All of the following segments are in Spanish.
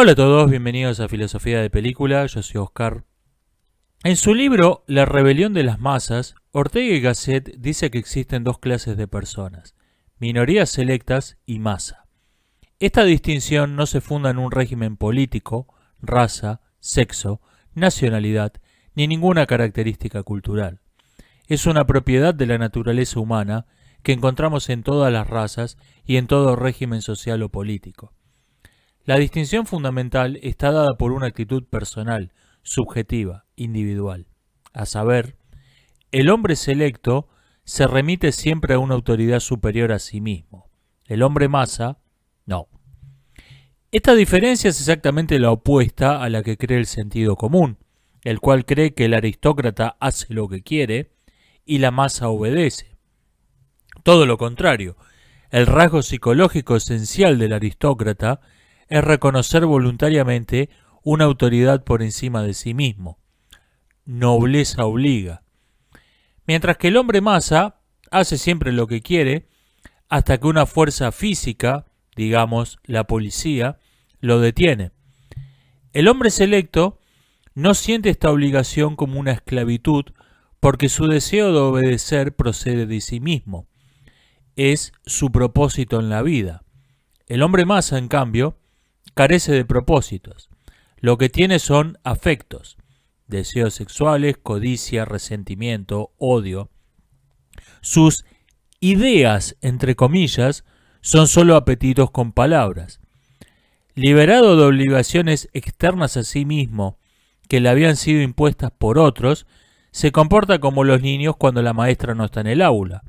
Hola a todos, bienvenidos a Filosofía de Película, yo soy Oscar. En su libro La rebelión de las masas, Ortega y Gasset dice que existen dos clases de personas, minorías selectas y masa. Esta distinción no se funda en un régimen político, raza, sexo, nacionalidad, ni ninguna característica cultural. Es una propiedad de la naturaleza humana que encontramos en todas las razas y en todo régimen social o político. La distinción fundamental está dada por una actitud personal, subjetiva, individual. A saber, el hombre selecto se remite siempre a una autoridad superior a sí mismo. El hombre masa, no. Esta diferencia es exactamente la opuesta a la que cree el sentido común, el cual cree que el aristócrata hace lo que quiere y la masa obedece. Todo lo contrario, el rasgo psicológico esencial del aristócrata es reconocer voluntariamente una autoridad por encima de sí mismo. Nobleza obliga. Mientras que el hombre masa hace siempre lo que quiere, hasta que una fuerza física, digamos la policía, lo detiene. El hombre selecto no siente esta obligación como una esclavitud porque su deseo de obedecer procede de sí mismo. Es su propósito en la vida. El hombre masa, en cambio, carece de propósitos. Lo que tiene son afectos, deseos sexuales, codicia, resentimiento, odio. Sus ideas, entre comillas, son solo apetitos con palabras. Liberado de obligaciones externas a sí mismo que le habían sido impuestas por otros, se comporta como los niños cuando la maestra no está en el aula.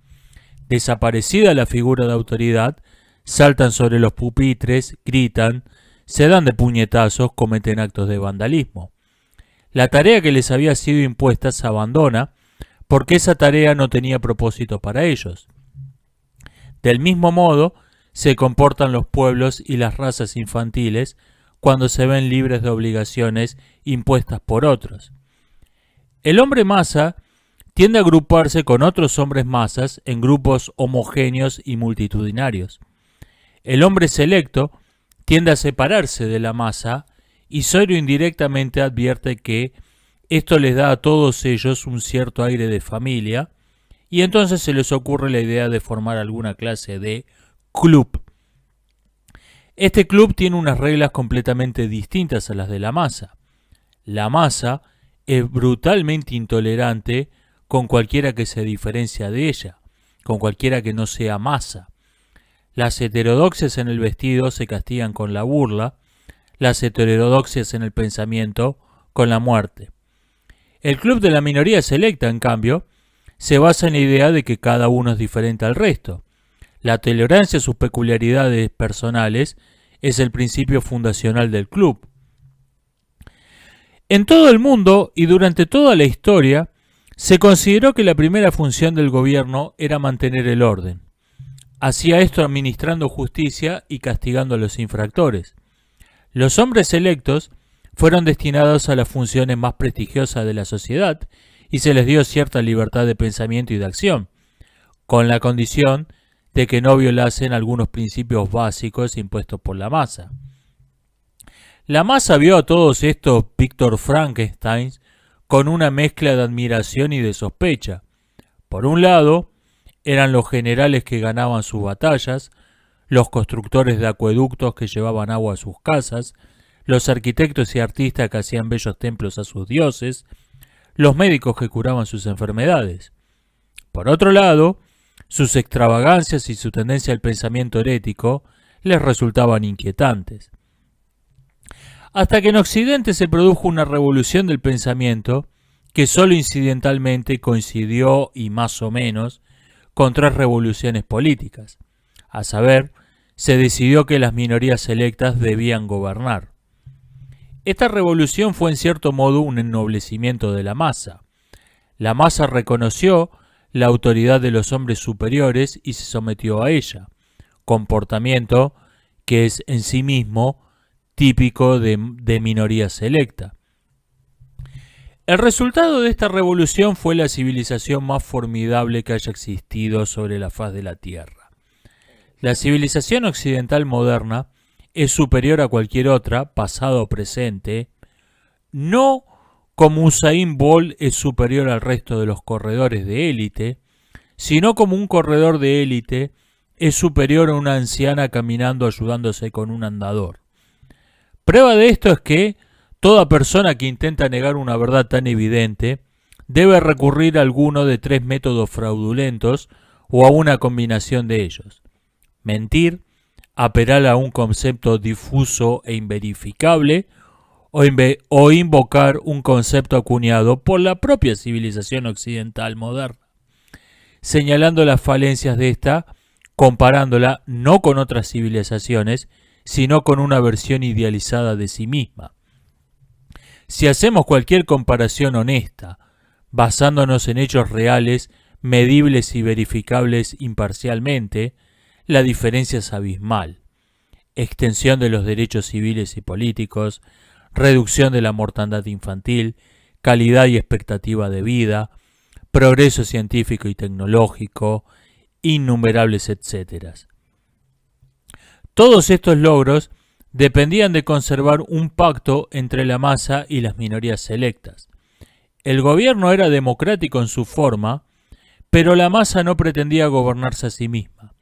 Desaparecida la figura de autoridad, saltan sobre los pupitres, gritan, se dan de puñetazos, cometen actos de vandalismo. La tarea que les había sido impuesta se abandona porque esa tarea no tenía propósito para ellos. Del mismo modo, se comportan los pueblos y las razas infantiles cuando se ven libres de obligaciones impuestas por otros. El hombre masa tiende a agruparse con otros hombres masas en grupos homogéneos y multitudinarios. El hombre selecto tiende a separarse de la masa y solo indirectamente advierte que esto les da a todos ellos un cierto aire de familia y entonces se les ocurre la idea de formar alguna clase de club. Este club tiene unas reglas completamente distintas a las de la masa. La masa es brutalmente intolerante con cualquiera que se diferencia de ella, con cualquiera que no sea masa. Las heterodoxias en el vestido se castigan con la burla, las heterodoxias en el pensamiento con la muerte. El club de la minoría selecta, en cambio, se basa en la idea de que cada uno es diferente al resto. La tolerancia a sus peculiaridades personales es el principio fundacional del club. En todo el mundo y durante toda la historia, se consideró que la primera función del gobierno era mantener el orden. Hacía esto administrando justicia y castigando a los infractores. Los hombres electos fueron destinados a las funciones más prestigiosas de la sociedad y se les dio cierta libertad de pensamiento y de acción, con la condición de que no violasen algunos principios básicos impuestos por la masa. La masa vio a todos estos Víctor Frankenstein con una mezcla de admiración y de sospecha. Por un lado, eran los generales que ganaban sus batallas, los constructores de acueductos que llevaban agua a sus casas, los arquitectos y artistas que hacían bellos templos a sus dioses, los médicos que curaban sus enfermedades. Por otro lado, sus extravagancias y su tendencia al pensamiento herético les resultaban inquietantes. Hasta que en Occidente se produjo una revolución del pensamiento que sólo incidentalmente coincidió y más o menos con tres revoluciones políticas. A saber, se decidió que las minorías electas debían gobernar. Esta revolución fue en cierto modo un ennoblecimiento de la masa. La masa reconoció la autoridad de los hombres superiores y se sometió a ella, comportamiento que es en sí mismo típico de, de minoría selecta. El resultado de esta revolución fue la civilización más formidable que haya existido sobre la faz de la Tierra. La civilización occidental moderna es superior a cualquier otra, pasado o presente, no como Usain Bolt es superior al resto de los corredores de élite, sino como un corredor de élite es superior a una anciana caminando ayudándose con un andador. Prueba de esto es que toda persona que intenta negar una verdad tan evidente debe recurrir a alguno de tres métodos fraudulentos o a una combinación de ellos. Mentir, apelar a un concepto difuso e inverificable, o, o, invocar un concepto acuñado por la propia civilización occidental moderna, señalando las falencias de esta comparándola no con otras civilizaciones, sino con una versión idealizada de sí misma. Si hacemos cualquier comparación honesta, basándonos en hechos reales, medibles y verificables imparcialmente, la diferencia es abismal. Extensión de los derechos civiles y políticos, reducción de la mortandad infantil, calidad y expectativa de vida, progreso científico y tecnológico, innumerables etcéteras. Todos estos logros dependían de conservar un pacto entre la masa y las minorías selectas. El gobierno era democrático en su forma, pero la masa no pretendía gobernarse a sí misma,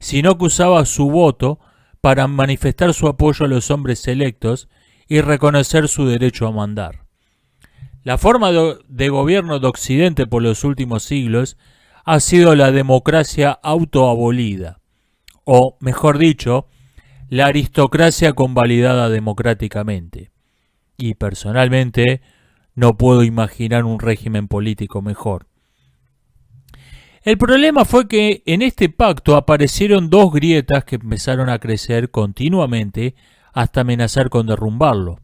sino que usaba su voto para manifestar su apoyo a los hombres selectos y reconocer su derecho a mandar. La forma de, gobierno de Occidente por los últimos siglos ha sido la democracia autoabolida, o, mejor dicho, la aristocracia convalidada democráticamente. Y personalmente no puedo imaginar un régimen político mejor. El problema fue que en este pacto aparecieron dos grietas que empezaron a crecer continuamente hasta amenazar con derrumbarlo.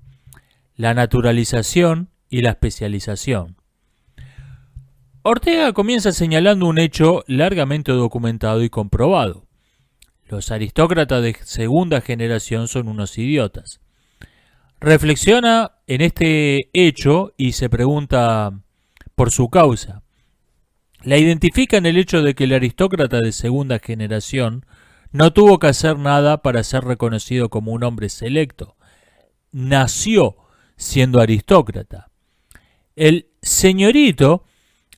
La naturalización y la especialización. Ortega comienza señalando un hecho largamente documentado y comprobado. Los aristócratas de segunda generación son unos idiotas. Reflexiona en este hecho y se pregunta por su causa. La identifica en el hecho de que el aristócrata de segunda generación no tuvo que hacer nada para ser reconocido como un hombre selecto. Nació siendo aristócrata. El señorito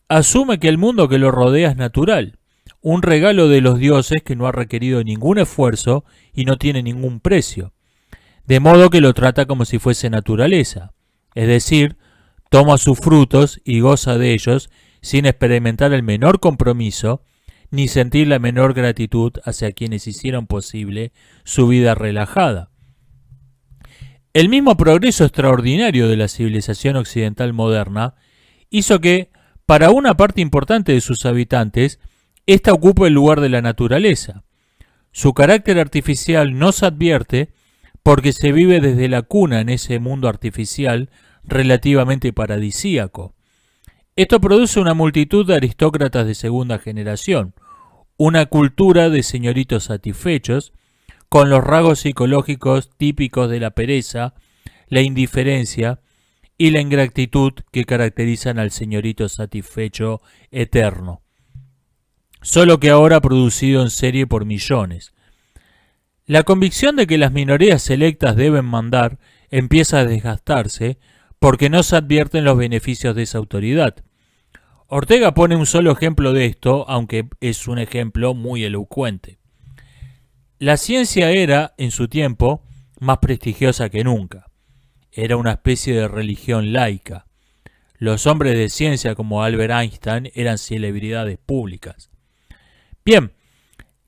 asume que el mundo que lo rodea es natural, un regalo de los dioses que no ha requerido ningún esfuerzo y no tiene ningún precio, de modo que lo trata como si fuese naturaleza, es decir, toma sus frutos y goza de ellos sin experimentar el menor compromiso ni sentir la menor gratitud hacia quienes hicieron posible su vida relajada. El mismo progreso extraordinario de la civilización occidental moderna hizo que para una parte importante de sus habitantes, ésta ocupa el lugar de la naturaleza. Su carácter artificial no se advierte porque se vive desde la cuna en ese mundo artificial relativamente paradisíaco. Esto produce una multitud de aristócratas de segunda generación, una cultura de señoritos satisfechos, con los rasgos psicológicos típicos de la pereza, la indiferencia y la ingratitud que caracterizan al señorito satisfecho eterno. Solo que ahora producido en serie por millones. La convicción de que las minorías selectas deben mandar empieza a desgastarse porque no se advierten los beneficios de esa autoridad. Ortega pone un solo ejemplo de esto, aunque es un ejemplo muy elocuente. La ciencia era, en su tiempo, más prestigiosa que nunca era una especie de religión laica. Los hombres de ciencia como Albert Einstein eran celebridades públicas. Bien,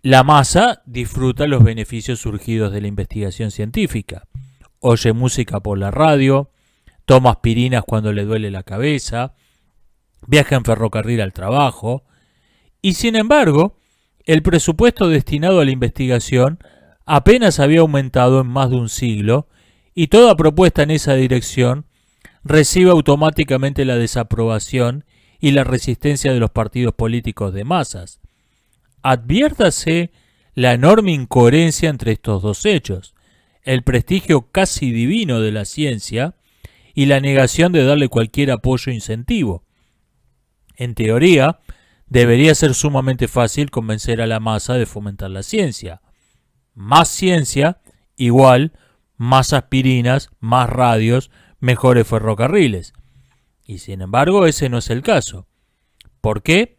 la masa disfruta los beneficios surgidos de la investigación científica. Oye música por la radio, toma aspirinas cuando le duele la cabeza, viaja en ferrocarril al trabajo, y sin embargo, el presupuesto destinado a la investigación apenas había aumentado en más de un siglo y toda propuesta en esa dirección recibe automáticamente la desaprobación y la resistencia de los partidos políticos de masas. Adviértase la enorme incoherencia entre estos dos hechos, el prestigio casi divino de la ciencia y la negación de darle cualquier apoyo o incentivo. En teoría, debería ser sumamente fácil convencer a la masa de fomentar la ciencia. Más ciencia igual más aspirinas, más radios, mejores ferrocarriles. Y sin embargo ese no es el caso. ¿Por qué?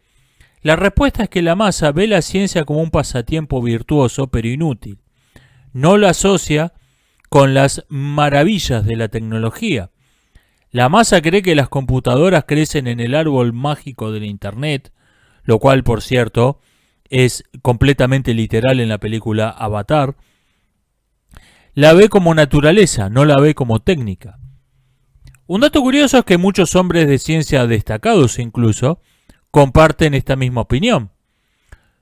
La respuesta es que la masa ve la ciencia como un pasatiempo virtuoso pero inútil. No lo asocia con las maravillas de la tecnología. La masa cree que las computadoras crecen en el árbol mágico del Internet, lo cual, por cierto, es completamente literal en la película Avatar. La ve como naturaleza, no la ve como técnica. Un dato curioso es que muchos hombres de ciencia destacados incluso comparten esta misma opinión.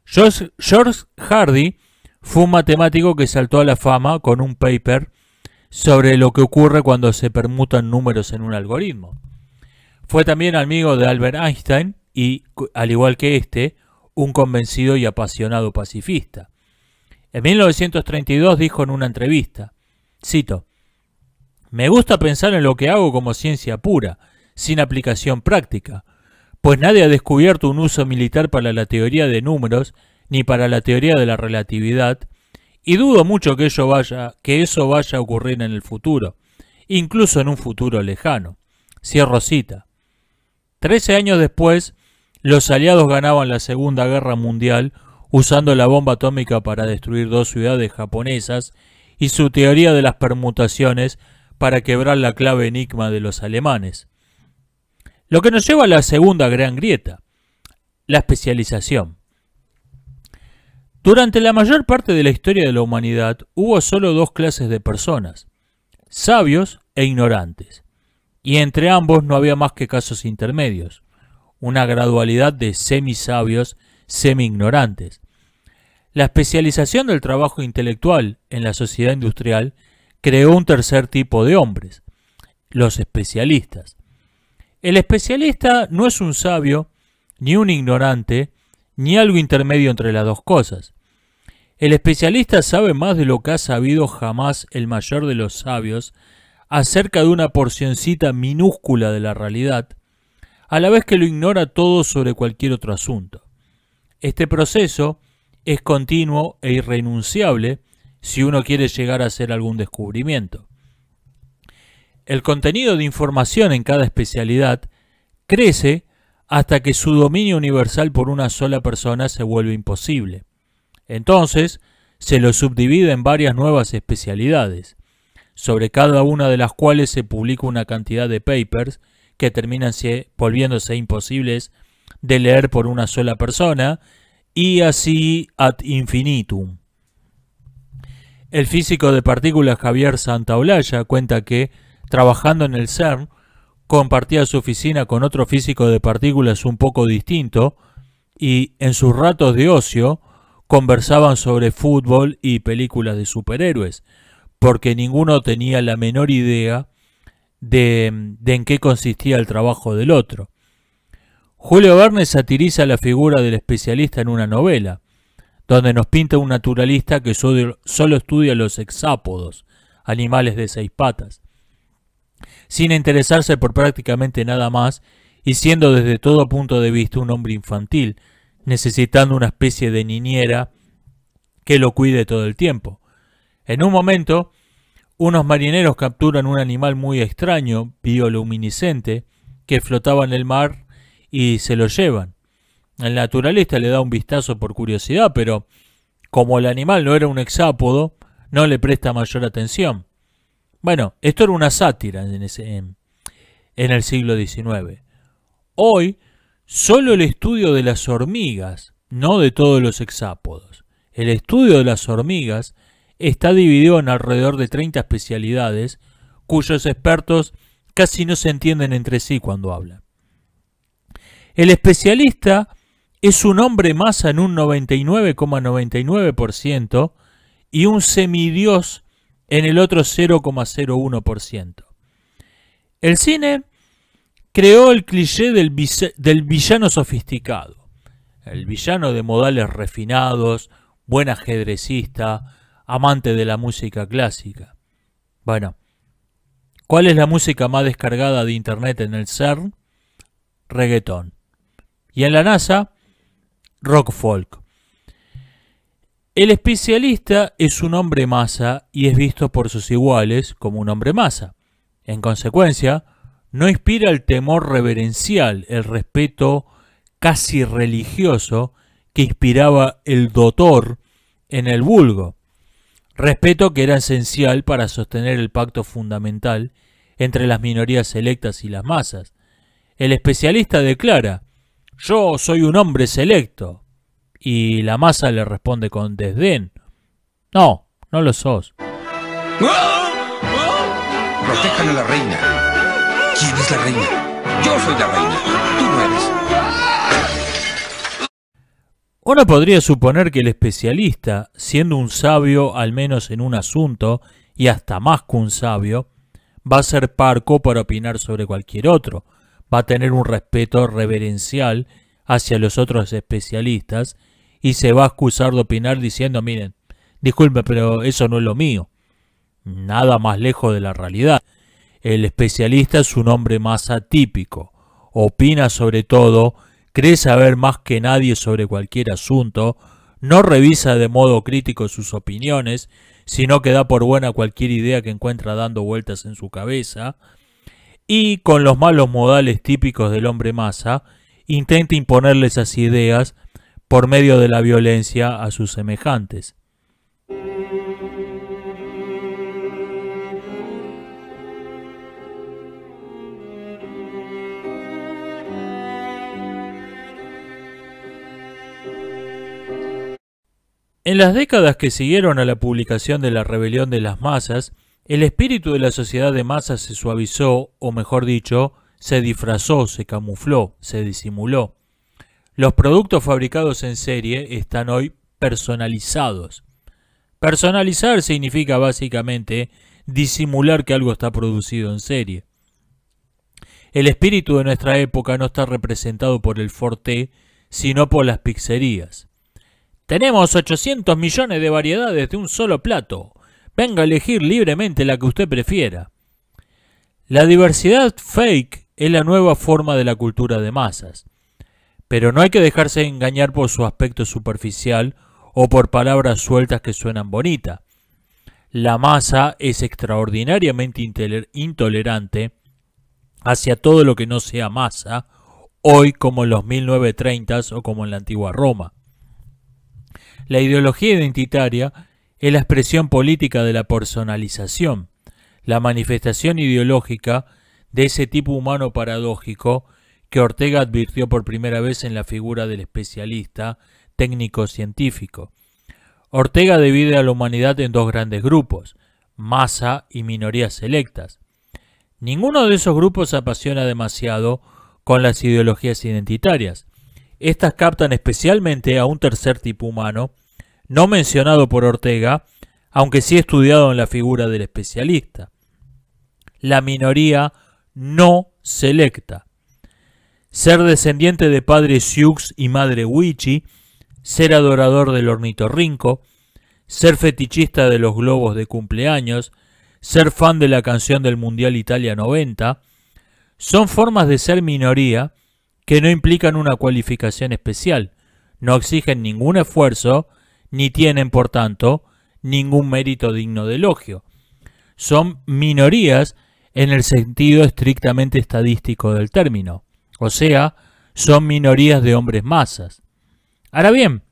George, Hardy fue un matemático que saltó a la fama con un paper sobre lo que ocurre cuando se permutan números en un algoritmo. Fue también amigo de Albert Einstein y, al igual que este, un convencido y apasionado pacifista. En 1932 dijo en una entrevista, cito, Me gusta pensar en lo que hago como ciencia pura, sin aplicación práctica, pues nadie ha descubierto un uso militar para la teoría de números ni para la teoría de la relatividad, y dudo mucho que, ello vaya, que eso vaya a ocurrir en el futuro, incluso en un futuro lejano. Cierro cita. Trece años después, los aliados ganaban la Segunda Guerra Mundial usando la bomba atómica para destruir dos ciudades japonesas y su teoría de las permutaciones para quebrar la clave enigma de los alemanes. Lo que nos lleva a la segunda gran grieta, la especialización. Durante la mayor parte de la historia de la humanidad hubo solo dos clases de personas, sabios e ignorantes, y entre ambos no había más que casos intermedios una gradualidad de semi-sabios, semi-ignorantes. La especialización del trabajo intelectual en la sociedad industrial creó un tercer tipo de hombres, los especialistas. El especialista no es un sabio, ni un ignorante, ni algo intermedio entre las dos cosas. El especialista sabe más de lo que ha sabido jamás el mayor de los sabios acerca de una porcioncita minúscula de la realidad, a la vez que lo ignora todo sobre cualquier otro asunto. Este proceso es continuo e irrenunciable si uno quiere llegar a hacer algún descubrimiento. El contenido de información en cada especialidad crece hasta que su dominio universal por una sola persona se vuelve imposible. Entonces, se lo subdivide en varias nuevas especialidades, sobre cada una de las cuales se publica una cantidad de papers que terminan volviéndose imposibles de leer por una sola persona, y así ad infinitum. El físico de partículas Javier Santaolalla cuenta que, trabajando en el CERN, compartía su oficina con otro físico de partículas un poco distinto, y en sus ratos de ocio conversaban sobre fútbol y películas de superhéroes, porque ninguno tenía la menor idea de, en qué consistía el trabajo del otro. Julio Verne satiriza la figura del especialista en una novela, donde nos pinta un naturalista que solo, solo estudia los hexápodos, animales de seis patas, sin interesarse por prácticamente nada más y siendo desde todo punto de vista un hombre infantil, necesitando una especie de niñera que lo cuide todo el tiempo. En un momento, unos marineros capturan un animal muy extraño, bioluminiscente, que flotaba en el mar y se lo llevan. El naturalista le da un vistazo por curiosidad, pero como el animal no era un hexápodo, no le presta mayor atención. Bueno, esto era una sátira en, en el siglo XIX. Hoy, solo el estudio de las hormigas, no de todos los hexápodos. El estudio de las hormigas está dividido en alrededor de 30 especialidades, cuyos expertos casi no se entienden entre sí cuando hablan. El especialista es un hombre masa en un 99,99% y un semidios en el otro 0,01%. El cine creó el cliché del, villano sofisticado, el villano de modales refinados, buen ajedrecista, amante de la música clásica. Bueno, ¿cuál es la música más descargada de Internet en el CERN? Reggaeton. Y en la NASA, rock folk. El especialista es un hombre masa y es visto por sus iguales como un hombre masa. En consecuencia, no inspira el temor reverencial, el respeto casi religioso que inspiraba el dotor en el vulgo. Respeto que era esencial para sostener el pacto fundamental entre las minorías selectas y las masas. El especialista declara, yo soy un hombre selecto. Y la masa le responde con desdén, no, no lo sos. Protejan a la reina. ¿Quién es la reina? Yo soy la reina. Tú no eres. Uno podría suponer que el especialista, siendo un sabio al menos en un asunto, y hasta más que un sabio, va a ser parco para opinar sobre cualquier otro, va a tener un respeto reverencial hacia los otros especialistas y se va a excusar de opinar diciendo, miren, disculpe, pero eso no es lo mío. Nada más lejos de la realidad. El especialista es un hombre más atípico, opina sobre todo, cree saber más que nadie sobre cualquier asunto, no revisa de modo crítico sus opiniones, sino que da por buena cualquier idea que encuentra dando vueltas en su cabeza, y con los malos modales típicos del hombre masa, intenta imponerle esas ideas por medio de la violencia a sus semejantes. En las décadas que siguieron a la publicación de la rebelión de las masas, el espíritu de la sociedad de masas se suavizó, o mejor dicho, se disfrazó, se camufló, se disimuló. Los productos fabricados en serie están hoy personalizados. Personalizar significa básicamente disimular que algo está producido en serie. El espíritu de nuestra época no está representado por el forte, sino por las pizzerías. Tenemos 800 millones de variedades de un solo plato. Venga a elegir libremente la que usted prefiera. La diversidad fake es la nueva forma de la cultura de masas. Pero no hay que dejarse engañar por su aspecto superficial o por palabras sueltas que suenan bonita. La masa es extraordinariamente intolerante hacia todo lo que no sea masa, hoy como en los 1930s o como en la antigua Roma. La ideología identitaria es la expresión política de la personalización, la manifestación ideológica de ese tipo humano paradójico que Ortega advirtió por primera vez en la figura del especialista técnico-científico. Ortega divide a la humanidad en dos grandes grupos, masa y minorías selectas. Ninguno de esos grupos se apasiona demasiado con las ideologías identitarias. Estas captan especialmente a un tercer tipo humano, no mencionado por Ortega, aunque sí estudiado en la figura del especialista. La minoría no selecta. Ser descendiente de padre Sioux y madre Wichi, ser adorador del ornitorrinco, ser fetichista de los globos de cumpleaños, ser fan de la canción del Mundial Italia 90, son formas de ser minoría que no implican una cualificación especial, no exigen ningún esfuerzo, ni tienen, por tanto, ningún mérito digno de elogio. Son minorías en el sentido estrictamente estadístico del término, o sea, son minorías de hombres masas. Ahora bien,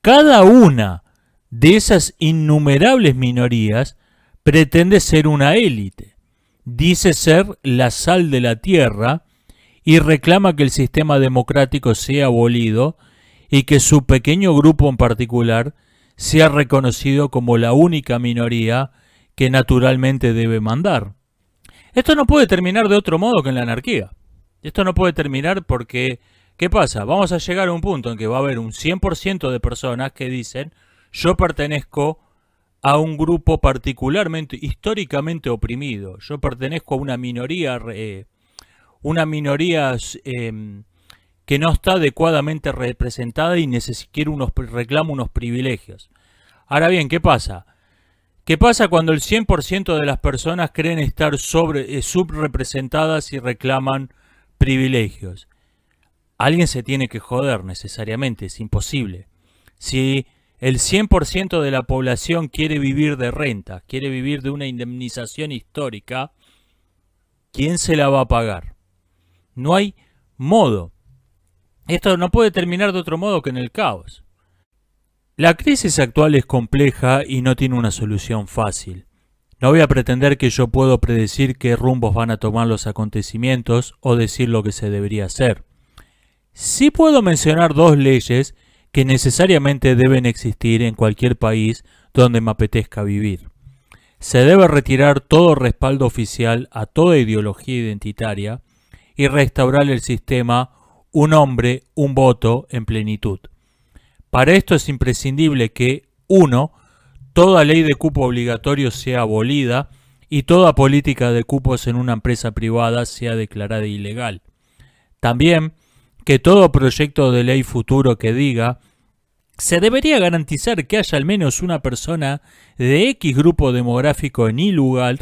cada una de esas innumerables minorías pretende ser una élite, dice ser la sal de la tierra y reclama que el sistema democrático sea abolido y que su pequeño grupo en particular sea reconocido como la única minoría que naturalmente debe mandar. Esto no puede terminar de otro modo que en la anarquía. Esto no puede terminar porque, ¿qué pasa? Vamos a llegar a un punto en que va a haber un 100% de personas que dicen, yo pertenezco a un grupo particularmente, históricamente oprimido, yo pertenezco a una minoría eh, una minoría em, que no está adecuadamente representada y necesita unos, reclama unos privilegios. Ahora bien, ¿qué pasa? ¿Qué pasa cuando el 100% de las personas creen estar sobre, eh, subrepresentadas y reclaman privilegios? Alguien se tiene que joder necesariamente, es imposible. Si el 100% de la población quiere vivir de renta, quiere vivir de una indemnización histórica, ¿quién se la va a pagar? No hay modo. Esto no puede terminar de otro modo que en el caos. La crisis actual es compleja y no tiene una solución fácil. No voy a pretender que yo puedo predecir qué rumbos van a tomar los acontecimientos o decir lo que se debería hacer. Sí puedo mencionar dos leyes que necesariamente deben existir en cualquier país donde me apetezca vivir. Se debe retirar todo respaldo oficial a toda ideología identitaria y restaurar el sistema un hombre, un voto en plenitud. Para esto es imprescindible que, uno, toda ley de cupo obligatorio sea abolida y toda política de cupos en una empresa privada sea declarada ilegal. También que todo proyecto de ley futuro que diga se debería garantizar que haya al menos una persona de X grupo demográfico en I lugar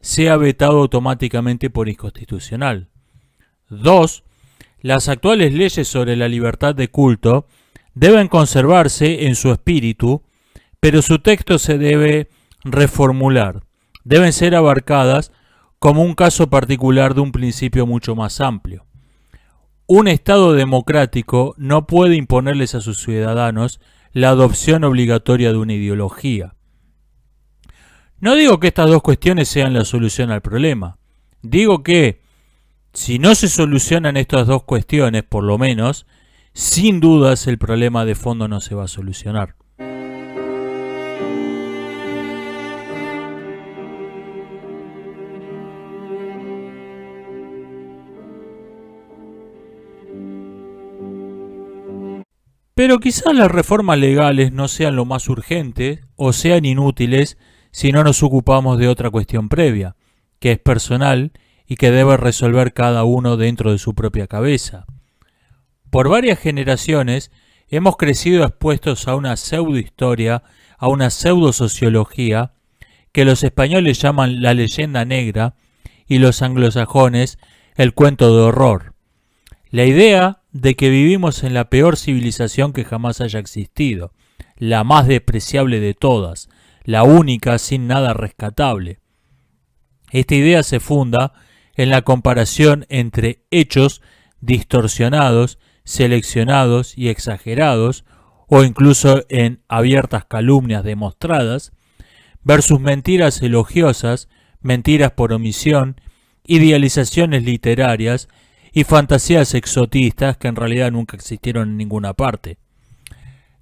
sea vetado automáticamente por inconstitucional. 2. Las actuales leyes sobre la libertad de culto deben conservarse en su espíritu, pero su texto se debe reformular. Deben ser abarcadas como un caso particular de un principio mucho más amplio. Un Estado democrático no puede imponerles a sus ciudadanos la adopción obligatoria de una ideología. No digo que estas dos cuestiones sean la solución al problema. Digo que, si no se solucionan estas dos cuestiones, por lo menos, sin dudas el problema de fondo no se va a solucionar. Pero quizás las reformas legales no sean lo más urgente o sean inútiles si no nos ocupamos de otra cuestión previa, que es personal y que debe resolver cada uno dentro de su propia cabeza. Por varias generaciones hemos crecido expuestos a una pseudohistoria, a una pseudo-sociología, que los españoles llaman la leyenda negra y los anglosajones el cuento de horror. La idea de que vivimos en la peor civilización que jamás haya existido, la más despreciable de todas, la única sin nada rescatable. Esta idea se funda en la comparación entre hechos distorsionados, seleccionados y exagerados, o incluso en abiertas calumnias demostradas, versus mentiras elogiosas, mentiras por omisión, idealizaciones literarias y fantasías exotistas que en realidad nunca existieron en ninguna parte.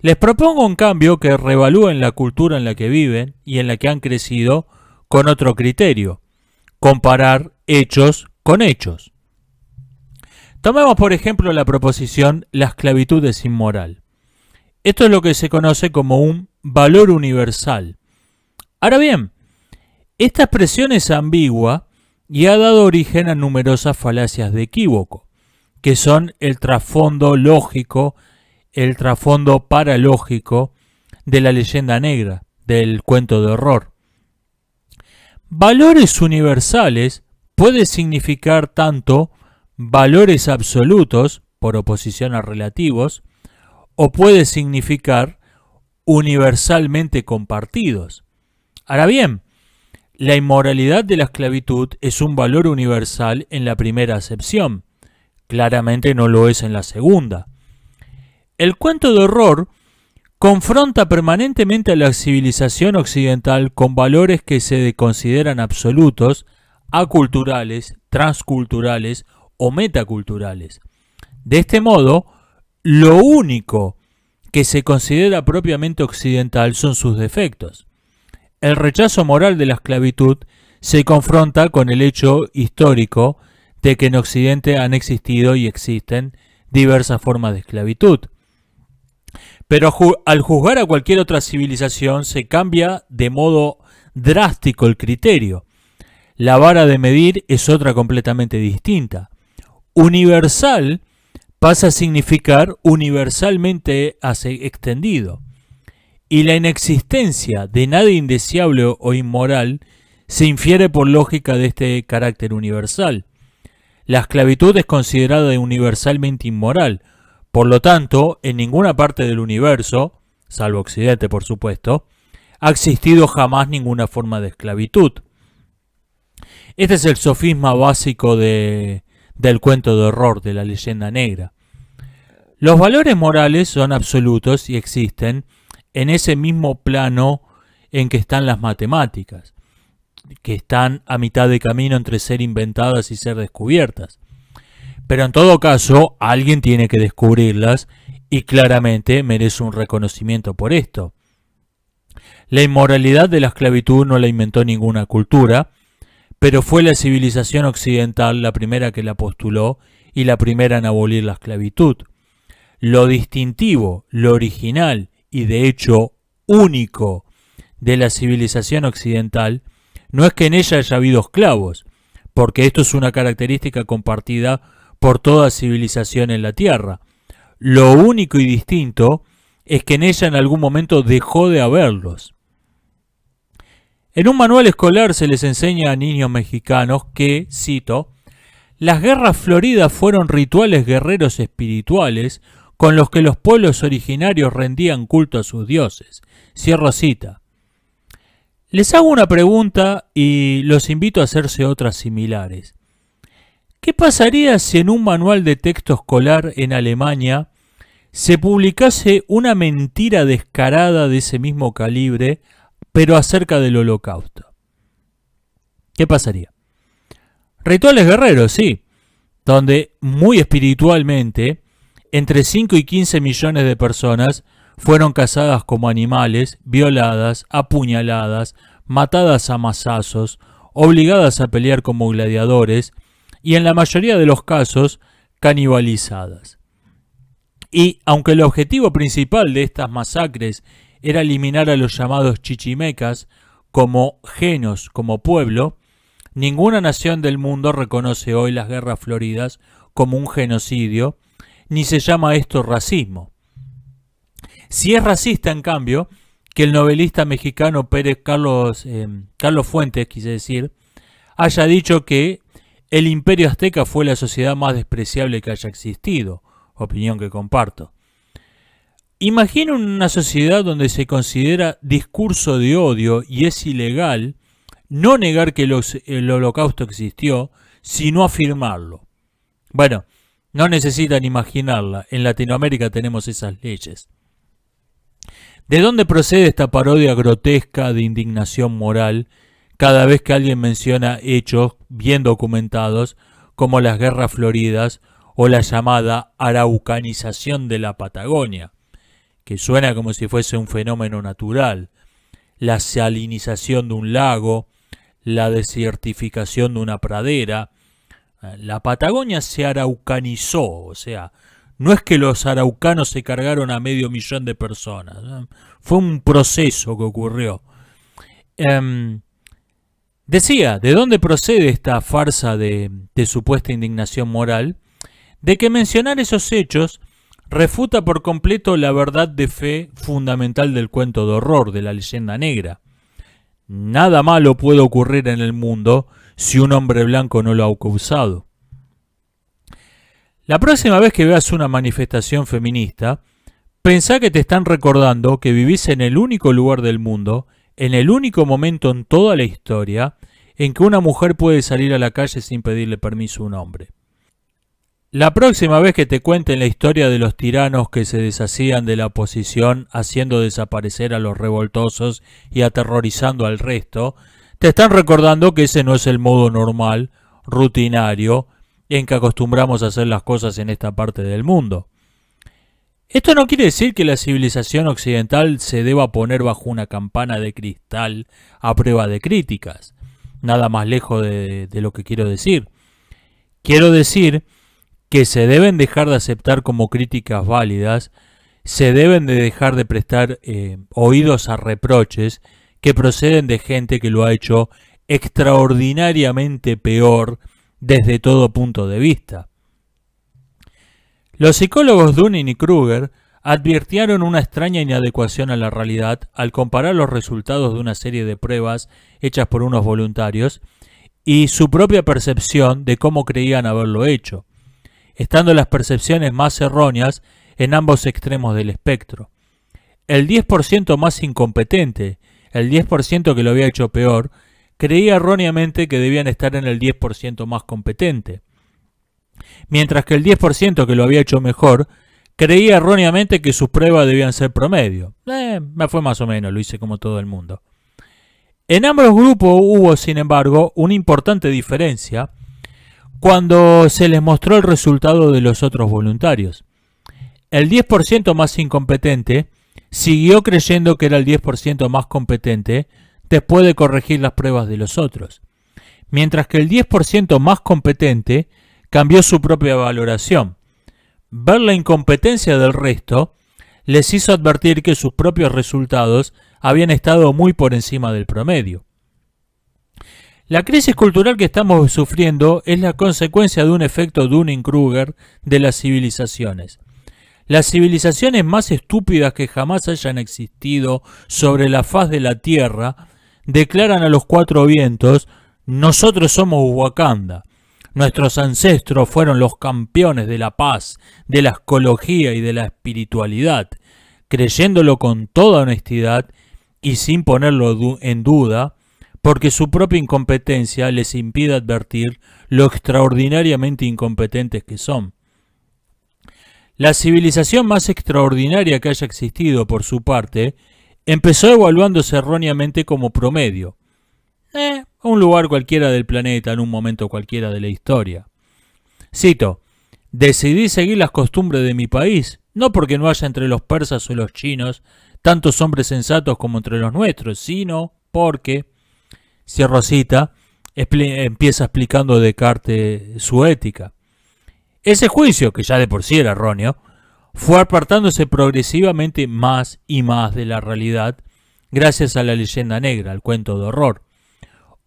Les propongo en cambio que revalúen la cultura en la que viven y en la que han crecido con otro criterio, comparar hechos con hechos. Tomemos por ejemplo la proposición la esclavitud es inmoral. Esto es lo que se conoce como un valor universal. Ahora bien, esta expresión es ambigua y ha dado origen a numerosas falacias de equívoco, que son el trasfondo lógico, el trasfondo paralógico de la leyenda negra, del cuento de horror. Valores universales puede significar tanto valores absolutos, por oposición a relativos, o puede significar universalmente compartidos. Ahora bien, la inmoralidad de la esclavitud es un valor universal en la primera acepción. Claramente no lo es en la segunda. El cuento de horror confronta permanentemente a la civilización occidental con valores que se consideran absolutos, aculturales, transculturales o metaculturales. De este modo, lo único que se considera propiamente occidental son sus defectos el rechazo moral de la esclavitud se confronta con el hecho histórico de que en Occidente han existido y existen diversas formas de esclavitud. Pero al juzgar a cualquier otra civilización se cambia de modo drástico el criterio. La vara de medir es otra completamente distinta. Universal pasa a significar universalmente extendido y la inexistencia de nada indeseable o inmoral se infiere por lógica de este carácter universal. La esclavitud es considerada universalmente inmoral, por lo tanto, en ninguna parte del universo, salvo Occidente por supuesto, ha existido jamás ninguna forma de esclavitud. Este es el sofisma básico de, del cuento de horror, de la leyenda negra. Los valores morales son absolutos y existen en ese mismo plano en que están las matemáticas, que están a mitad de camino entre ser inventadas y ser descubiertas. Pero en todo caso, alguien tiene que descubrirlas y claramente merece un reconocimiento por esto. La inmoralidad de la esclavitud no la inventó ninguna cultura, pero fue la civilización occidental la primera que la postuló y la primera en abolir la esclavitud. Lo distintivo, lo original y de hecho único de la civilización occidental no es que en ella haya habido esclavos, porque esto es una característica compartida por toda civilización en la Tierra. Lo único y distinto es que en ella en algún momento dejó de haberlos. En un manual escolar se les enseña a niños mexicanos que, cito, las guerras floridas fueron rituales guerreros espirituales con los que los pueblos originarios rendían culto a sus dioses. Cierro cita. Les hago una pregunta y los invito a hacerse otras similares. ¿Qué pasaría si en un manual de texto escolar en Alemania se publicase una mentira descarada de ese mismo calibre, pero acerca del holocausto? ¿Qué pasaría? Rituales guerreros, sí, donde muy espiritualmente entre 5 y 15 millones de personas fueron cazadas como animales, violadas, apuñaladas, matadas a mazazos, obligadas a pelear como gladiadores y en la mayoría de los casos canibalizadas. Y aunque el objetivo principal de estas masacres era eliminar a los llamados chichimecas como genos, como pueblo, ninguna nación del mundo reconoce hoy las guerras floridas como un genocidio ni se llama esto racismo. Si es racista, en cambio, que el novelista mexicano Pérez Carlos, eh, Carlos Fuentes, quise decir, haya dicho que el imperio azteca fue la sociedad más despreciable que haya existido, opinión que comparto. Imagino una sociedad donde se considera discurso de odio y es ilegal no negar que el holocausto existió, sino afirmarlo. Bueno, no necesitan imaginarla, en Latinoamérica tenemos esas leyes. ¿De dónde procede esta parodia grotesca de indignación moral cada vez que alguien menciona hechos bien documentados como las guerras floridas o la llamada araucanización de la Patagonia, que suena como si fuese un fenómeno natural, la salinización de un lago, la desertificación de una pradera, la Patagonia se araucanizó, o sea, no es que los araucanos se cargaron a medio millón de personas, fue un proceso que ocurrió. Em, decía, ¿de dónde procede esta farsa de, de supuesta indignación moral? De que mencionar esos hechos refuta por completo la verdad de fe fundamental del cuento de horror, de la leyenda negra. Nada malo puede ocurrir en el mundo si un hombre blanco no lo ha causado. La próxima vez que veas una manifestación feminista, pensá que te están recordando que vivís en el único lugar del mundo, en el único momento en toda la historia, en que una mujer puede salir a la calle sin pedirle permiso a un hombre. La próxima vez que te cuenten la historia de los tiranos que se deshacían de la oposición haciendo desaparecer a los revoltosos y aterrorizando al resto, te están recordando que ese no es el modo normal, rutinario, en que acostumbramos a hacer las cosas en esta parte del mundo. Esto no quiere decir que la civilización occidental se deba poner bajo una campana de cristal a prueba de críticas. Nada más lejos de, lo que quiero decir. Quiero decir que se deben dejar de aceptar como críticas válidas, se deben de dejar de prestar eh, oídos a reproches que proceden de gente que lo ha hecho extraordinariamente peor desde todo punto de vista. Los psicólogos Dunning y Kruger advirtieron una extraña inadecuación a la realidad al comparar los resultados de una serie de pruebas hechas por unos voluntarios y su propia percepción de cómo creían haberlo hecho, estando las percepciones más erróneas en ambos extremos del espectro. el 10% más incompetente, el 10% que lo había hecho peor, creía erróneamente que debían estar en el 10% más competente. Mientras que el 10% que lo había hecho mejor, creía erróneamente que sus pruebas debían ser promedio. Eh, me fue más o menos, lo hice como todo el mundo. En ambos grupos hubo, sin embargo, una importante diferencia cuando se les mostró el resultado de los otros voluntarios. El 10% más incompetente siguió creyendo que era el 10% más competente después de corregir las pruebas de los otros, mientras que el 10% más competente cambió su propia valoración. Ver la incompetencia del resto les hizo advertir que sus propios resultados habían estado muy por encima del promedio. La crisis cultural que estamos sufriendo es la consecuencia de un efecto Dunning-Kruger de las civilizaciones. Las civilizaciones más estúpidas que jamás hayan existido sobre la faz de la Tierra declaran a los cuatro vientos, nosotros somos Wakanda. Nuestros ancestros fueron los campeones de la paz, de la ecología y de la espiritualidad, creyéndolo con toda honestidad y sin ponerlo en duda, porque su propia incompetencia les impide advertir lo extraordinariamente incompetentes que son. La civilización más extraordinaria que haya existido, por su parte, empezó evaluándose erróneamente como promedio. Eh, un lugar cualquiera del planeta en un momento cualquiera de la historia. Cito, decidí seguir las costumbres de mi país, no porque no haya entre los persas o los chinos tantos hombres sensatos como entre los nuestros, sino porque, cierro cita, empieza explicando Descartes su ética. Ese juicio, que ya de por sí era erróneo, fue apartándose progresivamente más y más de la realidad gracias a la leyenda negra, al cuento de horror.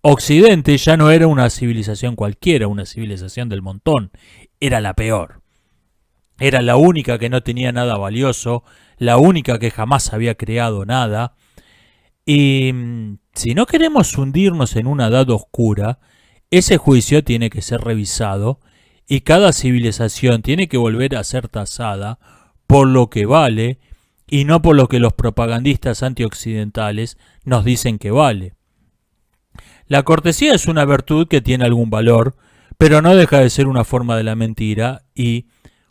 Occidente ya no era una civilización cualquiera, una civilización del montón, era la peor. Era la única que no tenía nada valioso, la única que jamás había creado nada. Y mm, si no queremos hundirnos en una edad oscura, ese juicio tiene que ser revisado y cada civilización tiene que volver a ser tasada por lo que vale y no por lo que los propagandistas antioccidentales nos dicen que vale. La cortesía es una virtud que tiene algún valor, pero no deja de ser una forma de la mentira y,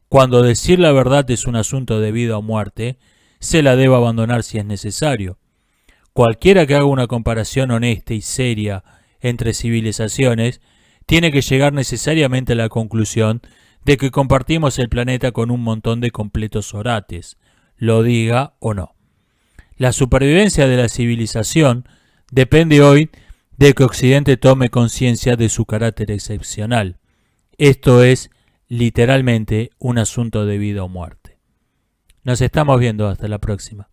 cuando decir la verdad es un asunto de vida o muerte, se la debe abandonar si es necesario. Cualquiera que haga una comparación honesta y seria entre civilizaciones tiene que llegar necesariamente a la conclusión de que compartimos el planeta con un montón de completos orates, lo diga o no. La supervivencia de la civilización depende hoy de que Occidente tome conciencia de su carácter excepcional. Esto es literalmente un asunto de vida o muerte. Nos estamos viendo hasta la próxima.